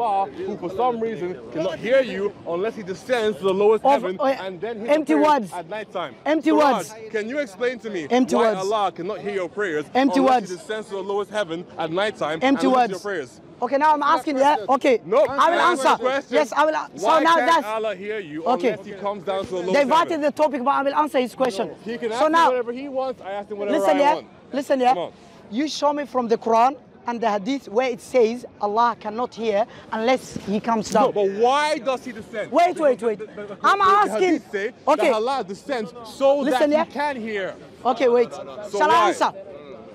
Allah, who for some reason cannot hear you unless he descends to the lowest Of- heaven oh, and then hears Empty words. at night time. Empty Siraaj, words. Can you explain to me Empty why words. Allah cannot hear your prayers Empty unless words. he descends to the lowest heaven at night time Empty and listens to words. your prayers? Okay, now I'm asking. Yeah. Okay. No, I will answer question. Yes, I will. a- So Why now can't that's Allah hear you Okay. unless he comes down to the lowest they invited heaven? the topic, but I will answer his question. He can ask So me now, whatever he wants. I ask him whatever listen, I yeah. want. Listen, yeah. Come on. You show me from the Quran and the Hadith where it says Allah cannot hear unless He comes down. No, but why does he descend? Wait, wait, wait. The- the- the- I'm asking- Okay. That Allah descends so Listen, that yeah. he can hear. Okay, wait. So Shall? I answer?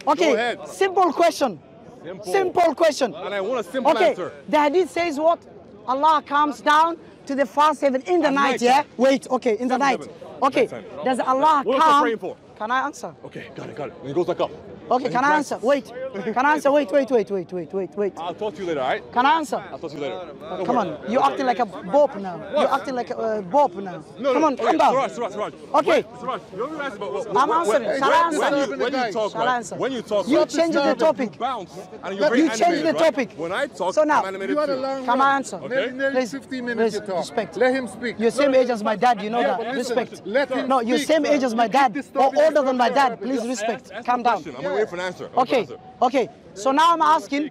Okay. Simple question. Simple. Simple question. And I want a simple Okay. answer. The Hadith says what? Allah comes down to the first heaven in the At night, night yeah? Wait, okay, in the night. heaven. Okay. Does Allah What come? praying for? Can I answer? Okay, got it, got it. And he goes like up. Okay, And can I answer? Wait. Can I answer? Wait, wait, wait, wait, wait, wait, wait. I'll talk to you later, alright? Can I answer? I'll talk to you later. Go Come for on, you're acting like a bop now. You're acting like a uh, bop now. No, Come no, on, okay, calm down. Suraj, Suraj, Suraj. Okay. Wait, Suraj, you don't realize about what, I'm answering. When, Shall I answer? when you, when you talk, Shall I right, answer? when you talk, You right, changed the you topic. bounce and you're very You changed animated, the right? topic. When I talk, So now- I'm animated You too. long Can run. I answer? Okay. Nearly, nearly Please, 15 minutes please, you talk. respect. Let him speak. You're same age as my dad, you know that. Respect. let him No, you're same age as my dad, or older than my dad. Please respect. Calm down. I'm gonna wait for an answer. Okay, for an answer. Okay. So now I'm asking.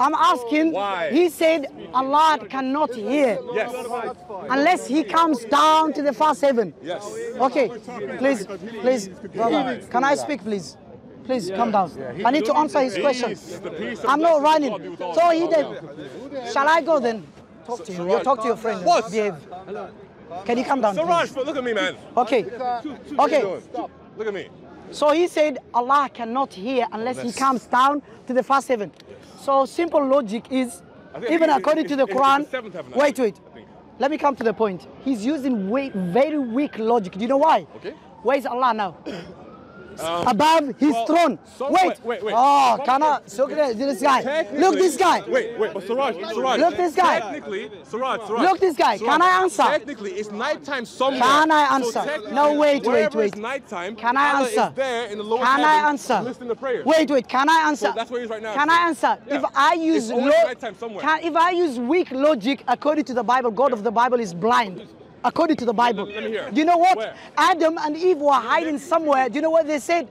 I'm asking. Why? He said Allah cannot hear Yes. unless He comes down to the first heaven. Yes. Okay, please, please, brother, can I speak, please? Please come down. I need to answer his question. Peace, the peace of I'm not running. be with all So he did. Shall I go then? Talk to you. You talk to your friend. What? Behave. Can you come down? Suraj, look at me, man. Okay. Okay. Look at me. So he said Allah cannot hear unless he comes down to the first heaven. So simple logic is, even according to the Quran. heaven, Wait, wait. Let me come to the point. He's using way, very weak logic. Do you know why? Okay. Where is Allah now? Um, Above his well, throne. so- wait. wait, wait. Oh, can I? Look this guy. Look this guy. Wait, wait, but Suraj, Suraj. Look this guy. Technically, Suraj, Suraj. Look this guy. Suraj, Can I answer? Technically, it's nighttime somewhere. Can I answer? technically, No, wait, wait, wait. It's nighttime. Can I Allah answer? Is there in the lowest Can I answer? Listening to prayers. Wait, wait. Can I answer? So that's where he is right now. Can I answer? Yeah. If I use It's always lo- nighttime somewhere. can, if I use weak logic according to the Bible, God of the Bible is blind. According to the Bible. let me hear. Do you know what? Where? Adam and Eve were hiding somewhere. Do you know what they said?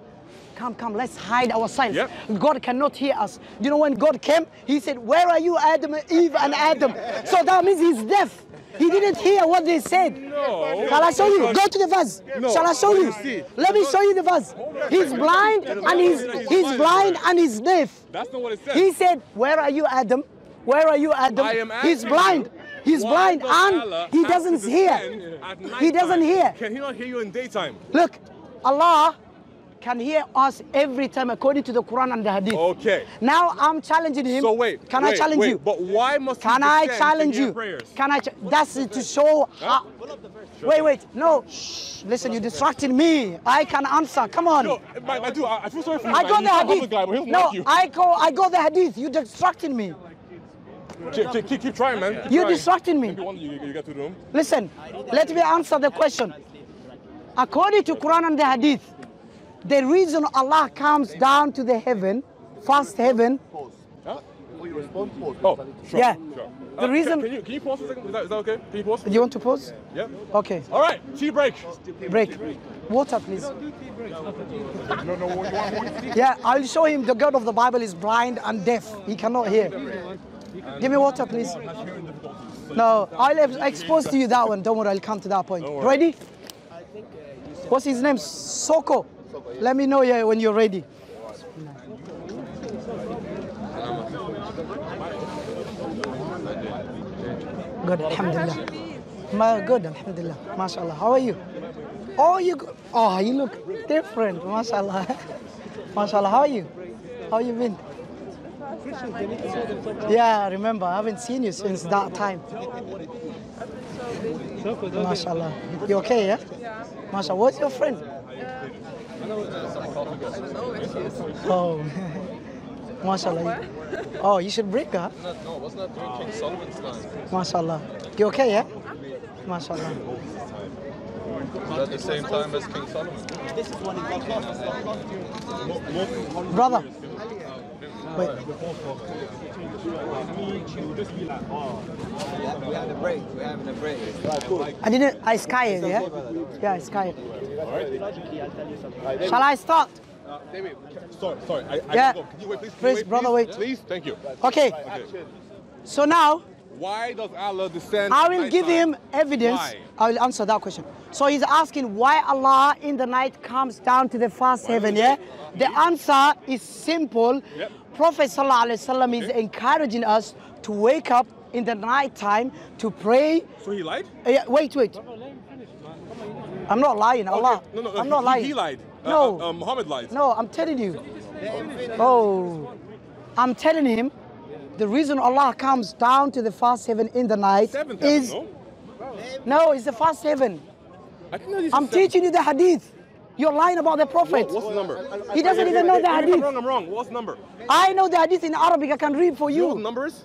Come, come, let's hide ourselves. Yep. God cannot hear us. Do you know when God came? He said, Where are you, Adam, Eve, and Adam? So that means he's deaf. He didn't hear what they said. No. Shall I show you? Go to the verse. No, Shall I show you? Let me show you the verse. He's blind and he's he's blind and he's deaf. That's not what it says. He said, Where are you, Adam? Where are you, Adam? I am He's asking blind. He's why blind Allah and he doesn't hear. He doesn't hear. Can he not hear you in daytime? Look, Allah can hear us every time according to the Quran and the Hadith. Okay. Now I'm challenging him. So wait. Can I challenge wait, you? But why must Can I challenge you? Prayers? Can I? Ch- that's to show. Uh, How- wait, wait. No. Shh. Listen, you're distracting me. I can answer. Come on. Yo, my, my dude, I, I feel sorry for you. I got the hadith. Guy, but he doesn't no, like you. I go. I got the hadith. You're distracting me. Keep, keep, keep, keep trying, man. Keep You're trying. distracting me. Maybe one you, you get to the room. Listen, let me answer the question. According to Quran and the Hadith, the reason Allah comes down to the heaven, first heaven, Huh? Oh, Oh, sure. Yeah. Sure. The Uh, reason- Can, can you can you pause for a second? Is that, is that okay? Can you pause? you want to pause? Yeah. Okay, All right. Tea break. break. Water, please. No, no, you want Yeah, I'll show him the God of the Bible is blind and deaf. He cannot hear. Give me water, please. No, I'll expose to you that one. Don't worry, I'll come to that point. Ready? What's his name? Soko. Let me know yeah, when you're ready. Good, alhamdulillah. Ma, good, alhamdulillah. MashaAllah. How are you? Oh, you go- Oh, you look different. MashaAllah. MashaAllah. How are you? How you been? Yeah, I remember. I haven't seen you since that time. MashaAllah. You okay, yeah? Yeah. MashaAllah. What's your friend? Oh. MashaAllah. Oh, you should break her. No, wasn't that during Solomon's time? MashaAllah. You okay, yeah? MashaAllah. At the same time as King Solomon. Brother, Wait. We're having a break. We're having a break. I didn't. I skied. Yeah. Yeah, I skied. Shall I start? Uh, David, sorry, sorry. I, I Yeah. Can you wait, please? Can you Please, wait, brother, please? wait. Please, thank you. Okay. Okay. So now Why does Allah descend? I will give nighttime? him evidence. Why? I will answer that question. So he's asking why Allah in the night comes down to the first heaven. Yeah. The answer is simple. Yep. Prophet sallallahu alaihi wasallam is encouraging us to wake up in the night time to pray. So he lied? Uh, yeah, wait, wait. I'm not lying. Allah. Okay, No, no, I'm he, not he- lying. He lied. Uh, No. uh, uh, Muhammad lied. No, I'm telling you. Oh, I'm telling him the reason Allah comes down to the first heaven in the night Seventh heaven, is no? no, it's the first heaven. I didn't know this I'm is seven. teaching you the hadith. You're lying about the prophet. What- What's the number? He doesn't even know the If I'm hadith. wrong, I'm wrong. What's the number? I know the hadith in Arabic. I can read for You know what the you. number is?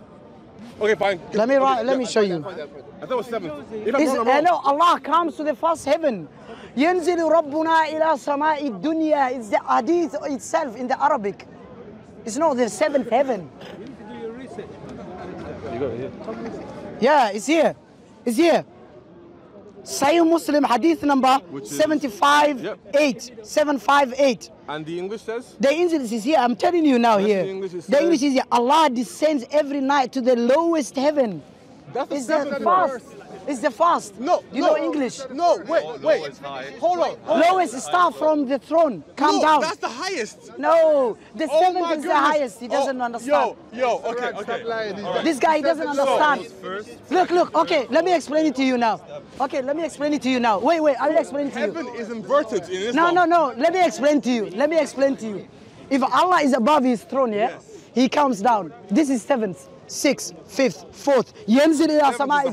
Okay, fine. Let me Okay, write- let yeah, me I- show I- you. I thought it was seven. If I'm Is, wrong, I'm uh, wrong. no, Allah comes to the first heaven. ينزل ربنا إلى سماء الدنيا. It's the hadith itself in the Arabic. It's not the seventh heaven. Yeah, it's here. It's here. Sahih Muslim hadith number Which is- 75 Yep. 8. 758. And the English says? The English is here. I'm telling you now Yes, here. the English is the English is here. Allah descends every night to the lowest heaven. That's It's seventh the heaven. fast. It's the fast. No, You no. know English. No, wait, wait. lowest height. Hold on. hold on. Lowest start from the throne. Come no, down. That's the highest. No, the Oh seventh my is the highest. He oh, doesn't Oh, understand. Yo, yo, okay, okay. All right. This guy he doesn't understand. First, Look, look. Okay, let me explain it to you now. Okay, let me explain it to you now. Wait, wait. I will explain it to you. Heaven is inverted in No, Islam. no, no. Let me explain to you. Let me explain to you. If Allah is above His throne, yeah, He comes down. This is seventh, sixth, fifth, fourth. Yenzil ila sama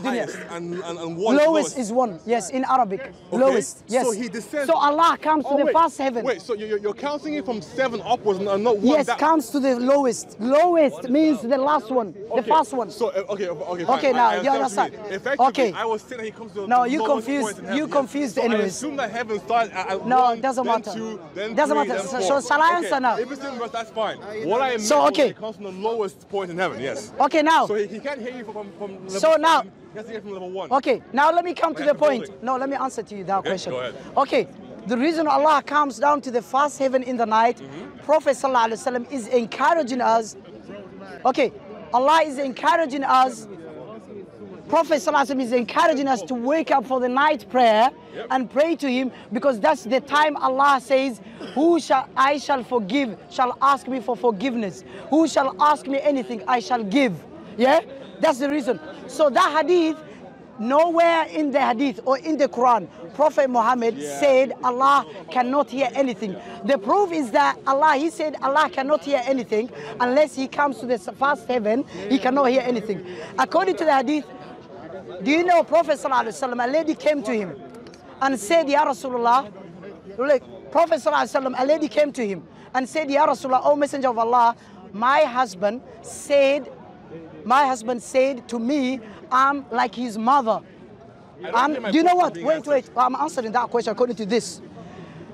Lowest is one. Yes, in Arabic. Okay. Lowest. Yes. So he descends. So Allah comes oh, to the first heaven. Wait, so you're, you're counting it from seven upwards and not one. Yes, that... comes to the lowest. Lowest one means the last one, okay. the first one. So uh, okay, okay, fine. Okay, now I, I you understand. Effectively, okay. I was saying he comes to the No, you confused. You confused. So anyways. I assume that heaven starts at, no, one, doesn't then matter. two, then doesn't three, matter. Then so, four. Shall I answer now? If it's in verse, that's fine. What I meant so, okay. it comes from the lowest point in heaven. Yes. Okay, now. So he, he can't hear you from, from level So now- seven, he has to hear from level one. Okay, now let me come to Like the the point. building. No, let me answer to you that Okay, question. go ahead. Okay, the reason Allah comes down to the first heaven in the night, Mm-hmm. Prophet Sallallahu Alaihi Wasallam is encouraging us. Okay, Allah is encouraging us. Prophet Wasallam is encouraging us to wake up for the night prayer and pray to Him because that's the time Allah says, Who shall I shall forgive, shall ask me for forgiveness. Who shall ask me anything, I shall give. Yeah? That's the reason. So that hadith, nowhere in the hadith or in the Quran, Prophet Muhammad said Allah cannot hear anything. The proof is that Allah, He said Allah cannot hear anything unless He comes to the first heaven, He cannot hear anything. According to the hadith, do you know Prophet Sallallahu Alaihi Wasallam, a lady came to him and said, Ya Rasulullah, look, Prophet Wasallam, a lady came to him and said, Ya Rasulullah, O Messenger of Allah, my husband said, my husband said to me, I'm like his mother. don't I'm- hear my do you know what? Wait, wait. I'm answering that question according to this.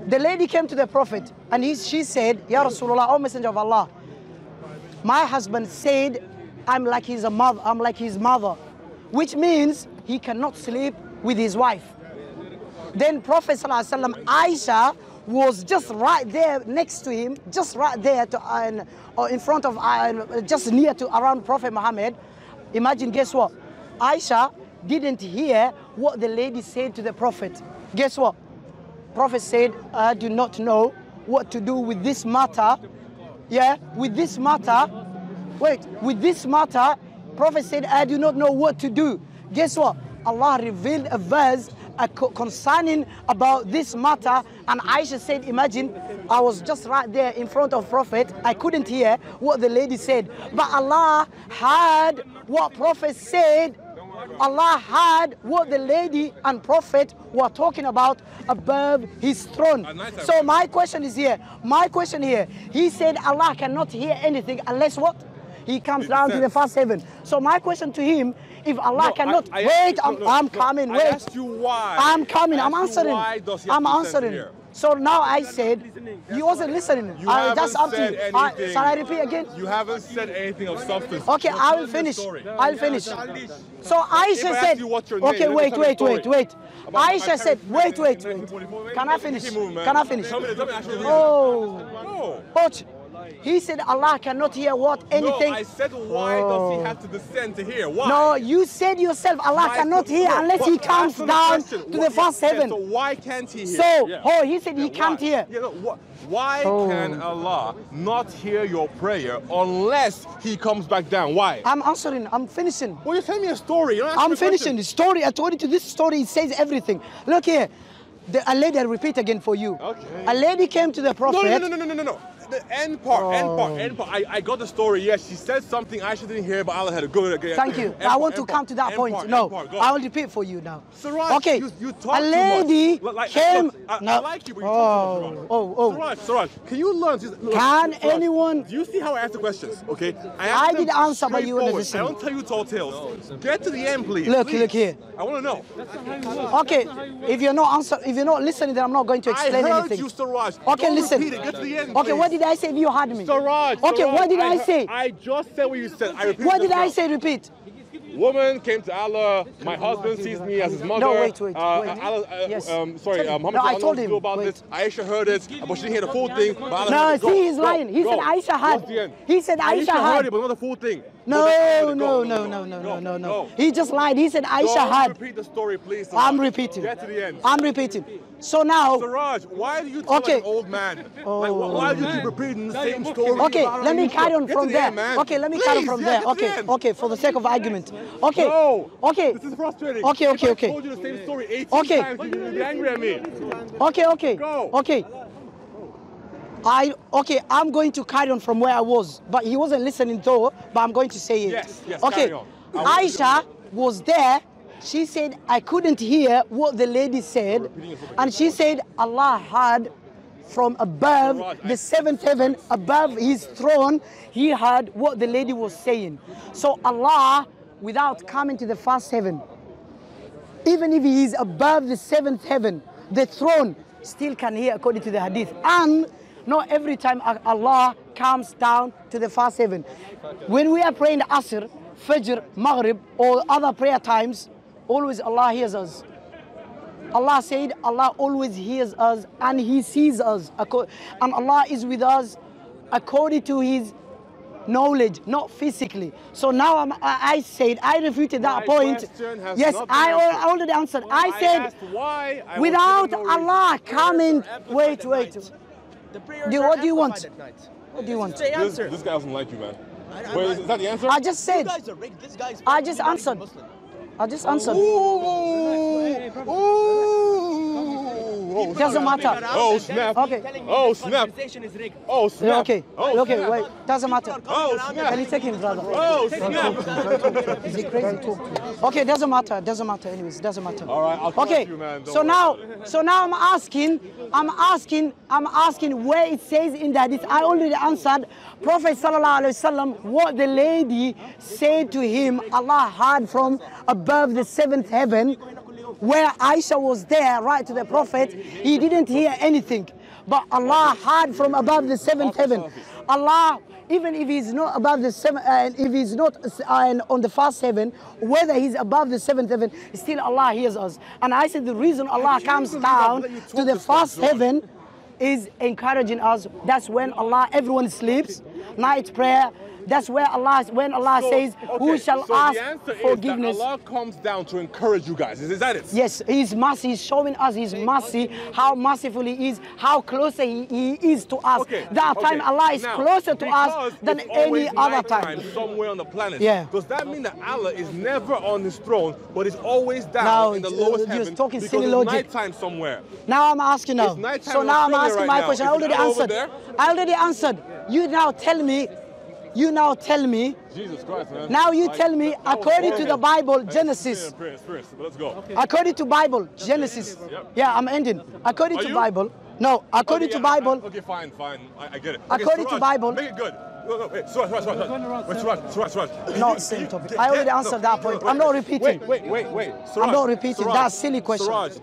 The lady came to the Prophet and he, she said, Ya Rasulullah, O Messenger of Allah, my husband said, I'm like his mother, I'm like his mother, which means he cannot sleep with his wife. Then Prophet ﷺ, Aisha was just right there next to him, just right there to, uh, or in front of, uh, just near to around Prophet Muhammad. Imagine, guess what? Aisha didn't hear what the lady said to the Prophet. Guess what? Prophet said, I do not know what to do with this matter. Yeah, with this matter. Wait, with this matter, Prophet said, I do not know what to do. Guess what? Allah revealed a verse concerning about this matter, and Aisha said, Imagine, I was just right there in front of Prophet. I couldn't hear what the lady said, but Allah heard what Prophet said Allah had what the lady and prophet were talking about above his throne. Ah, Time. So my question is here. My question here. He said Allah cannot hear anything unless what? He comes down to the first heaven. So my question to him, if Allah No, cannot I- I wait, you- I'm, no, I'm no. coming. I Wait. asked you why. I'm coming. I I'm answering. why does he I'm answering. here? So now I said, you wasn't listening. You I, haven't up to you. I, shall I repeat again? You haven't said anything of substance. Okay, I will telling me a finish. I'll finish. So I Aisha said, okay, wait, tell you a wait, wait, wait. Aisha said, wait, wait, wait. Can I finish? Can I finish? Tell me, tell me actually the reason. Oh, No. He said Allah cannot hear what anything. No, I said why does he oh. have to descend to hear? Why? No, you said yourself Allah My- cannot hear no, unless he comes down to What- the first yeah, heaven. So why can't he hear? So, Yeah. oh, he said he Yeah, can't why? hear. Yeah, no, wh- why Oh. can Allah not hear your prayer unless he comes back down? Why? I'm answering. I'm finishing. well, you tell me a story. I'm finishing the story. I told you to this story. It says everything. Look here. The, a lady, I'll repeat again for you. Okay. A lady came to the prophet. no, no, no, no, no, no, no. The end part, end oh. part, Oh. end part. I, I got the story. Yes, she said something I didn't hear, but Allah had a good. good Thank you. end I part, want to end come to that point. part, no, end part. Go. I will repeat for you now. Siraaj, okay. you, you talk a too lady much. Like- like- came. look, I, no. I like you, but you talk too much, oh. Siraaj. oh, oh, oh. Siraaj, Siraaj, can you learn? Just, look, Can Siraaj, anyone- Do you see how I ask the questions? Okay. I, I did them answer, but you wouldn't straightforward. listen. I don't tell you tall tales. Get to the end, please. Look, please. look here. I want to know. Okay. If you're not answer, if you're not listening, then I'm not going to I explain heard anything. you, Siraaj. Okay, Don't listen. Repeat it. Get to the end. Okay, please. what did I say if you heard me? Siraaj. Okay, Siraaj, what did I heard- say? I just said what you said. I repeat What did I say? Repeat. Woman came to Allah. My husband sees me as his mother. No, wait, wait, Uh, wait. Allah, uh, Yes. um, sorry, uh. Muhammad No, I told him. you about Wait. this. Aisha heard it, but she didn't hear the full thing. But Allah No, heard see, he's go, lying. He go. said Aisha had. What's the end? He said Aisha heard had. it, but not the full thing. No, no, no, no, no, no, no, no. He just lied. He said Aisha Don't had. repeat the story, please. I'm repeating. Get to the end. I'm repeating. So now, Siraaj, why do you talk Okay. like an old man? Oh. why, why do you keep repeating the same story? okay, let me carry on from there. end. Okay, let me carry on from there. get the Okay, okay, for the sake of argument. Okay, No. okay, This is frustrating. Okay, okay, okay. I told you the same story 18 Okay. times, you'd be angry at me. okay, okay, Go. okay. I okay. I'm going to carry on from where I was, but he wasn't listening though. But I'm going to say it. Yes, yes, Okay, carry on. I want you to- Aisha was there. She said I couldn't hear what the lady said, and she said Allah had from above the seventh heaven, above His throne, He heard what the lady was saying. So Allah, without coming to the first heaven, even if he is above the seventh heaven, the throne still can hear according to the hadith. And not every time Allah comes down to the first heaven. When we are praying the Asr, Fajr, Maghrib, or other prayer times, always Allah hears us. Allah said, Allah always hears us and He sees us. And Allah is with us according to His knowledge, not physically. So now I'm, I said, I refuted that My point. Yes, I answered. already answered. I I said. I without given no reason. Allah coming, wait, wait. The prayers Do- are what do you want? at night. What do you want? The This, answer. this guy doesn't like you, man. Wait, is, is that the answer? I just You said, guys are rigged. This guy's I just answered. I just answered. Ooh, ooh. Oh, doesn't matter. Oh snap! Okay. Oh snap! Oh snap! Okay, Oh, okay, wait, doesn't matter. Oh snap. Can you take him, brother? Oh snap! Is he crazy? Okay, doesn't matter. Doesn't matter. Anyways, doesn't matter. All right, I'll Okay. you, man. Don't So worry. now, so now I'm asking, I'm asking, I'm asking where it says in the hadith. I already answered. Prophet sallallahu alaihi wasallam, what the lady said to him, Allah heard from above the seventh heaven, where Aisha was there, right to the Prophet. He didn't hear anything, but Allah heard from above the seventh heaven. Allah even if he's not above the seven, uh, if he's not uh, on the first heaven, whether he's above the seventh heaven, still Allah hears us. And I said the reason Allah comes down to the first heaven is encouraging us. That's when Allah, everyone sleeps, night prayer. That's where Allah, when Allah So, says, "Who shall so ask the forgiveness?" Is that Allah comes down to encourage you guys. Is, is that it? Yes, His mercy is showing us His mercy, how merciful He is, how closer He, he is to us. Okay. That okay. time Allah is Now, closer to us than it's any other nighttime time. Somewhere on the planet. Yeah. Does that mean that Allah is never on His throne, but is always down Now, in the uh, lowest you're heaven? talking because silly it's logic. nighttime somewhere. Now I'm asking now. So now I'm asking right my now. question. I already answered. there? I already answered. You now tell me. You now tell me. Jesus Christ, man. Now you Like, tell me, according to the. Bible, Genesis. Experience, experience, but let's go. According to Bible, Genesis. Yep. Yeah, I'm ending. According Are to you? Bible. No, according Okay, to yeah, I- Bible. I- okay, fine, fine. I, I get it. According to Bible- Make it good. No, no, wait, Suraj, Suraj, Suraj, Suraj. Wait, Suraj, Suraj, Suraj. No, same topic. I already answered no, that point. wait, I'm not repeating. Wait, wait, wait, wait. Suraj, not repeating. Suraj, That's silly question. Suraj,